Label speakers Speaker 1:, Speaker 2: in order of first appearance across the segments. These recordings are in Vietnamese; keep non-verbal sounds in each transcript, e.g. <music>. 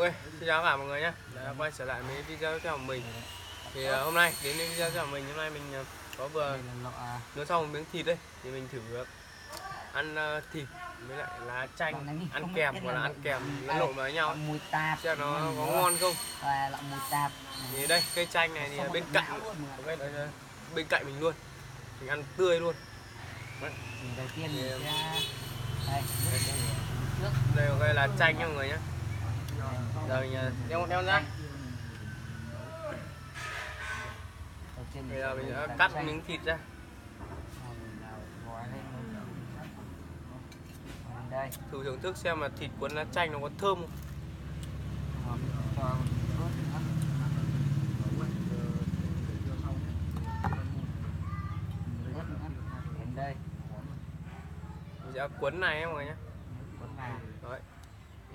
Speaker 1: Ok, xin chào cả mọi người nhé. Đã quay trở lại với video tiếp theo của mình. Thì uh, hôm nay, đến video tiếp theo của mình Hôm nay mình uh, có vừa
Speaker 2: à,
Speaker 1: nướng xong một miếng thịt đây Thì mình thử uh, ăn uh, thịt với lại lá chanh Ăn kèm hoặc là ăn kèm lẫn lộn với nhau. Xem nó có ngon không. Thì đây, cây chanh này thì bên cạnh
Speaker 2: não luôn. mà.
Speaker 1: Ok, đây là bên cạnh mình luôn. Mình ăn tươi luôn.
Speaker 2: Đầu tiên mình sẽ đây đây
Speaker 1: là chanh nha mọi người nhé Giờ mình uh, đeo, đeo ra. Bây giờ mình
Speaker 2: sẽ
Speaker 1: cắt miếng thịt ra.
Speaker 2: Đây
Speaker 1: Thử thưởng thức xem là thịt cuốn lá chanh nó có thơm không.
Speaker 2: Rồi mình đây
Speaker 1: Mình sẽ cuốn này em mọi người nhé.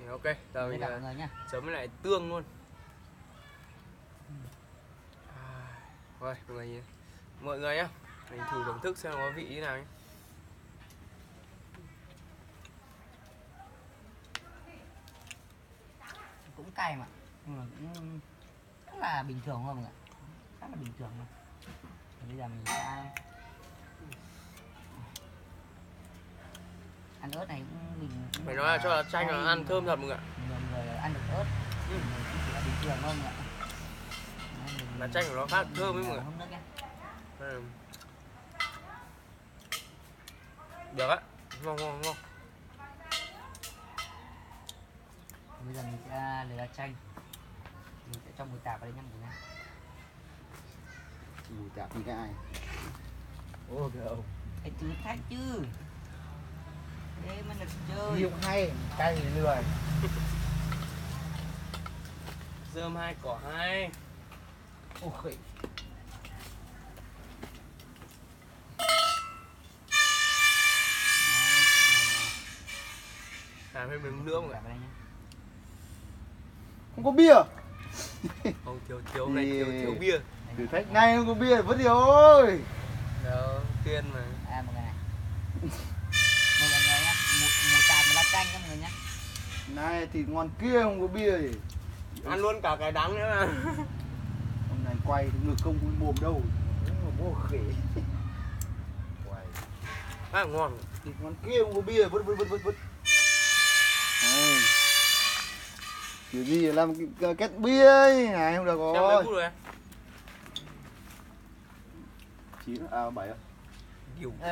Speaker 1: Thì ok, giờ mình uh, chấm với lại tương luôn. À, rồi mọi người mọi người nhá mình thử thưởng thức xem nó có vị như nào nhé
Speaker 2: cũng cay mà nhưng mà cũng rất là bình thường thôi mọi người rất là bình thường thôi. Bây giờ mình sẽ ăn ớt này cũng mình cũng
Speaker 1: phải nói là cho là chanh nó ăn thơm thật mọi người ạ.
Speaker 2: nhiều người ăn được ớt. Mình cũng chỉ là bình thường thôi mọi người ạ. Đấy, mình-
Speaker 1: Lá chanh của nó khá là thơm ấy mọi người. Ừ. được á ngon ngon ngon.
Speaker 2: Bây giờ mình sẽ lấy lá chanh. Mình sẽ cho mùi tạp vào đây nhá mọi người nhá.
Speaker 3: mùi tạp như cái ai? Ô kìa ông.
Speaker 2: Phải thử thách chứ thế mới được chơi.
Speaker 3: Nhiều hay cay thì lười.
Speaker 1: Dơm hai cỏ hai.
Speaker 3: Ô khỉ.
Speaker 1: Làm thêm miếng nữa
Speaker 2: đây nhá.
Speaker 3: không có bia.
Speaker 1: Không thiếu thiếu này
Speaker 3: Thì-
Speaker 1: thiếu thiếu bia.
Speaker 3: thử thách ngay không có bia vẫn điều ơi
Speaker 1: đâu tiên mà.
Speaker 2: À mọi người này Đây, mọi người nhá mùi, mùi tạp và lá chanh nhá mọi người nhá
Speaker 3: này thịt ngon kia không có bia gì.
Speaker 1: Ăn luôn cả cái đắng nữa mà. <laughs>
Speaker 3: Hôm nay quay ngược công với mồm đâu. Ô khỉ. Quay.
Speaker 1: Là ngon.
Speaker 3: Thịt ngon kia không có bia vứt vứt vứt vứt vứt. Kiểu gì làm cái- cái két bia ấy. Này không được
Speaker 1: xem mấy
Speaker 3: rồi.
Speaker 1: phút rồi. Em
Speaker 3: chín à bảy à
Speaker 1: Điều. <laughs>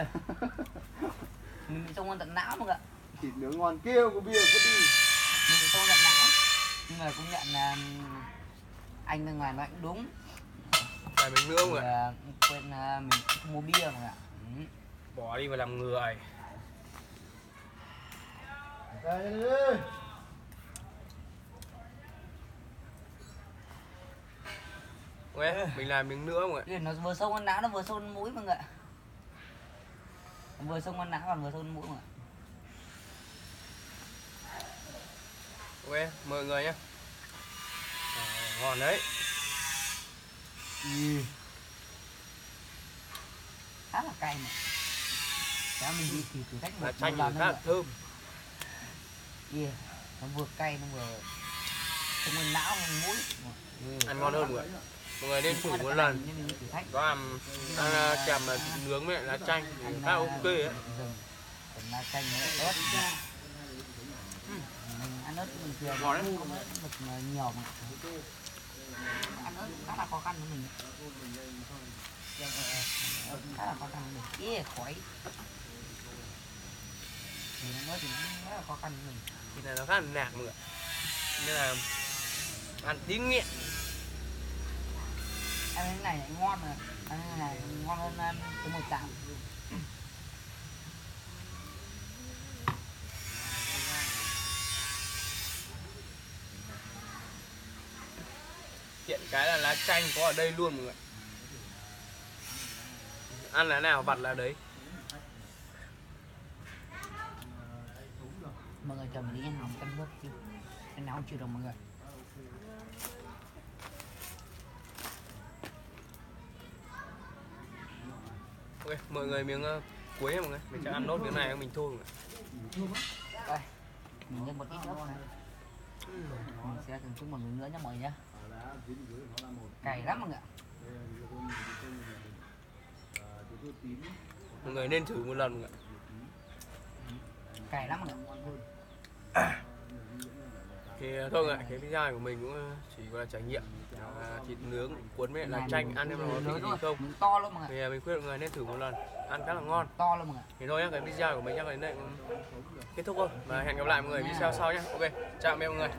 Speaker 2: Mình bị xông ăn tận não người ạ
Speaker 3: thịt nướng ngon kia không có bia vứt đi.
Speaker 2: Mình xông tận não nhưng mà cũng nhận là anh bên ngoài nói cũng đúng.
Speaker 1: Nữa mọi
Speaker 2: Thì,
Speaker 1: người
Speaker 2: à, quên à, mình không mua bia người ạ. Ừ.
Speaker 1: bỏ đi và làm người.
Speaker 3: Đây đây
Speaker 1: ok mình làm miếng nữa mọi người
Speaker 2: Cái nó vừa xông ăn não nó vừa xông ăn mũi mọi người ạ. Nó vừa xông ăn não và vừa xông ăn mũi mọi người
Speaker 1: ok mời người nhé ngon đấy.
Speaker 2: Khá là cay mà. Đó mình đi thì thử thách một,
Speaker 1: chanh
Speaker 2: lần
Speaker 1: khá là thơm.
Speaker 2: Yeah. nó vừa cay nó vừa xông ăn não ăn mũi. Yeah.
Speaker 1: ăn ngon hơn người mọi người nên thử
Speaker 2: không ăn
Speaker 1: một lần. có làm ăn à, kèm là nướng với lại lá chanh. thì
Speaker 2: Ăn,
Speaker 1: khá
Speaker 2: à,
Speaker 1: ok ấy.
Speaker 2: lá chanh với đất mình ăn ớt
Speaker 1: đấy.
Speaker 2: không mực nhiều mà ăn ớt khá là khó khăn với mình khá là khó khăn với mình kia khói thì nó thì khá là khó khăn với mình
Speaker 1: thì là nó khá là nạc mọi người nên là ăn tí nghiện
Speaker 2: ăn cái này ngon mà ăn cái này ngon hơn ăn cái một tạm
Speaker 1: cái là lá chanh có ở đây luôn mọi người. Ăn là nào vặt là đấy.
Speaker 2: Mọi người chờ mình đi ăn nóng canh nước chứ ăn nóng chưa được mọi người.
Speaker 1: Ok mọi người miếng ờ, cuối nha mọi người. Mình sẽ ăn nốt miếng này mình thôi mọi người.
Speaker 2: Đây mình lên một ít nước này. Mình sẽ thưởng thức một miếng nữa nhé mọi người nhé cay lắm mọi người ạ
Speaker 1: mọi người nên thử một lần mọi người ạ.
Speaker 2: cay lắm mọi người.
Speaker 1: Thì thôi mọi người ạ, cái video của mình cũng ờ, chỉ gọi là trải nghiệm à, thịt nướng cuốn với
Speaker 2: Này
Speaker 1: chanh ăn em nó vị gì không?
Speaker 2: to luôn mọi
Speaker 1: thì ờ, mình khuyên mọi người nên thử một lần ăn khá là ngon.
Speaker 2: To luôn mọi người.
Speaker 1: Thì thôi nhá cái video của mình chắc là đến đây cũng kết thúc thôi. Và hẹn gặp lại mọi người video sau nhé ok chào mọi người